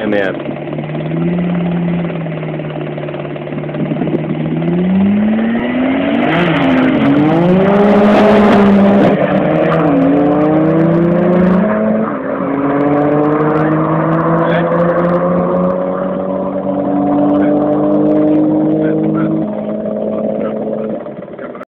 Amen.